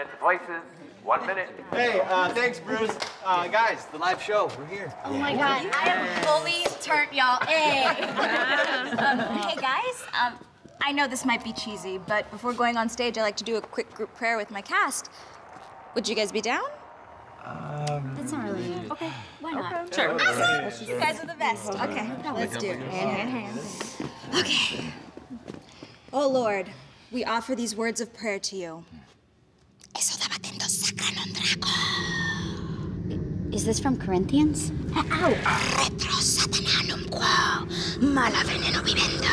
minute to places. One minute. Hey, uh, thanks, Bruce. Uh, guys, the live show, we're here. Oh my god, I am fully turned, y'all. Hey. um, hey guys, um, I know this might be cheesy, but before going on stage, I like to do a quick group prayer with my cast. Would you guys be down? Um, That's not really. Okay, why not? Sure. Awesome. You guys are the best. Okay, let's do it. Hand, hand, hand. Okay. Oh Lord, we offer these words of prayer to you. Is this from Corinthians? Ow! Retro satananum quo, mala veneno vivendo.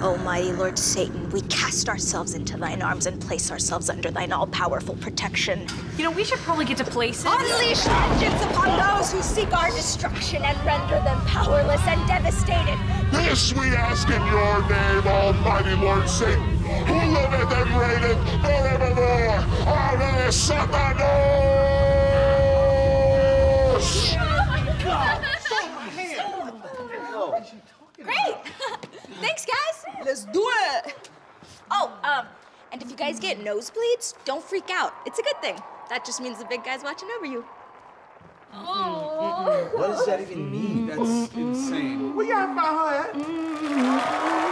Almighty Lord Satan, we cast ourselves into thine arms and place ourselves under thine all-powerful protection. You know, we should probably get to places. Unleash vengeance upon those who seek our destruction and render them powerless and devastated. This we ask in your name, Almighty Lord Satan, who liveth and reigneth Thanks, guys. Let's do it. Oh, um, and if you guys get nosebleeds, don't freak out. It's a good thing. That just means the big guy's watching over you. What does that even mean? That's insane. We got my heart.